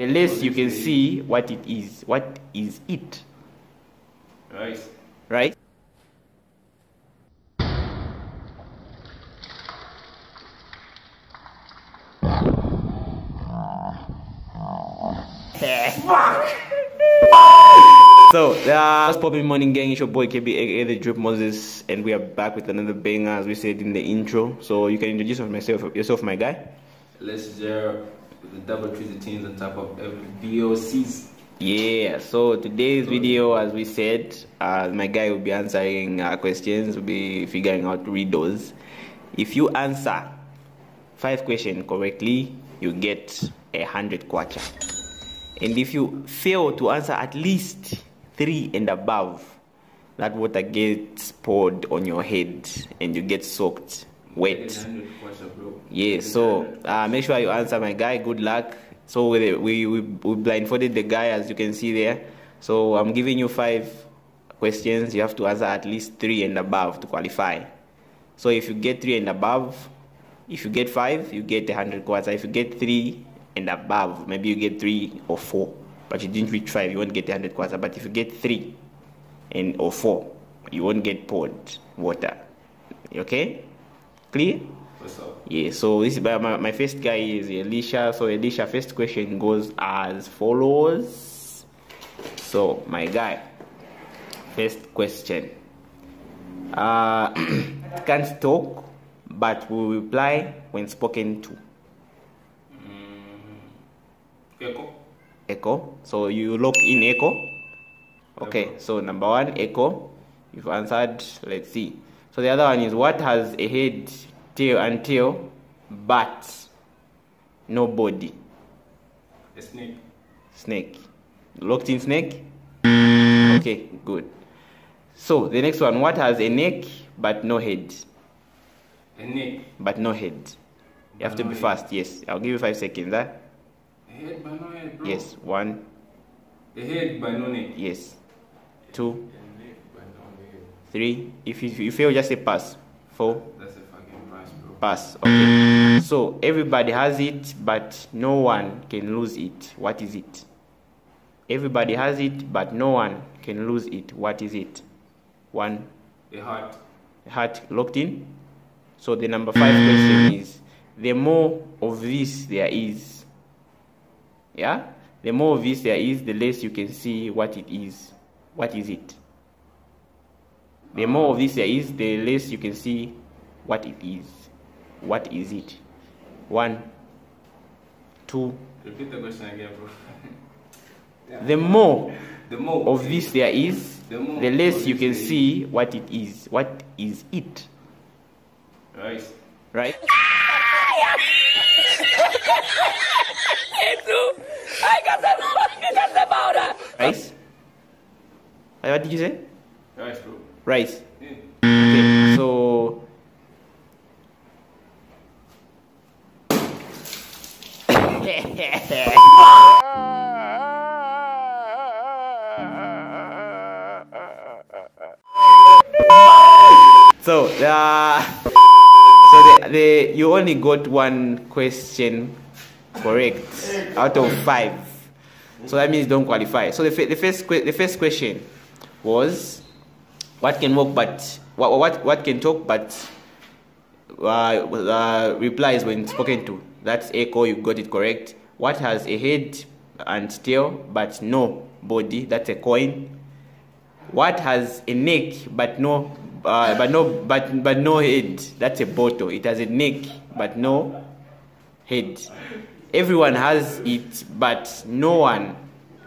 The less you can see what it is. What is it? Rice. Right? So, uh, what's popping morning gang? It's your boy KB, aka the Drip Moses, and we are back with another banger as we said in the intro. So, you can introduce yourself, yourself, my guy. Let's share with the double teams on top of every VOCs. Yeah, so today's video, as we said, uh, my guy will be answering uh, questions, will be figuring out riddles. If you answer five questions correctly, you get a hundred kwacha. And if you fail to answer at least three and above, that water gets poured on your head and you get soaked wet. 100. Yeah, so uh, make sure you answer my guy. Good luck. So we, we, we, blindfolded the guy as you can see there. So I'm giving you five questions. You have to answer at least three and above to qualify. So if you get three and above, if you get five, you get a hundred kwacha. If you get three and above, maybe you get three or four, but you didn't reach five, you won't get a hundred kwacha. But if you get three and or four, you won't get poured water. Okay? Clear? Yeah, so this my, my, my first guy is Elisha. So Elisha, first question goes as follows. So my guy, first question. Uh, can't talk, but will reply when spoken to. Echo. Echo. So you lock in echo. Okay, so number one, echo. You've answered. Let's see. So the other one is what has a head, tail, and tail, but no body. A snake. Snake. Locked in snake? Okay, good. So the next one, what has a neck but no head? A neck. But no head. You have to be head. fast, yes. I'll give you five seconds, huh? A head by no head, bro. Yes. One, A head but no neck. yes. Two, A neck by no head. Three. If you, if you fail, just say pass. Four, That's a fucking rice, bro. pass. Okay. So everybody has it, but no one can lose it. What is it? Everybody has it, but no one can lose it. What is it? One, A heart. heart locked in. So the number five question is the more of this there is. Yeah? The more of this there is, the less you can see what it is. What is it? The more of this there is, the less you can see what it is. What is it? One, two. Repeat the question again, bro. The more the more of this there is, The more the less you can there is. see what it is. What is it? rice. Right? Rice? Uh, What did you say? Rice, bro. Rice. Okay, so. so, uh, so the, the you only got one question correct out of five. So that means don't qualify. So the, the first the first question was what can walk but what what, what can talk but uh, uh, replies when spoken to. That's echo. You got it correct. What has a head and tail but no body? That's a coin. What has a neck but no uh, but no but but no head? That's a bottle. It has a neck but no head. Everyone has it, but no one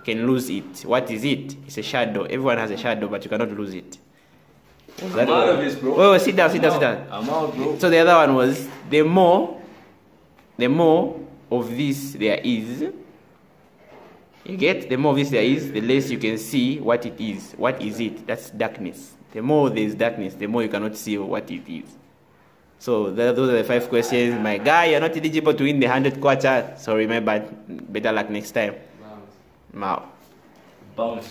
can lose it. What is it? It's a shadow. Everyone has a shadow, but you cannot lose it. I'm out of this, bro. Wait, wait, sit down, sit down, sit down. I'm out, bro. So the other one was the more, the more of this there is. You get the more of this there is, the less you can see what it is. What is it? That's darkness. The more there is darkness, the more you cannot see what it is. So th- those are the five questions. My guy, you're not eligible to win the hundred kwacha. Sorry, my bad. Better luck next time. Now. Bounce.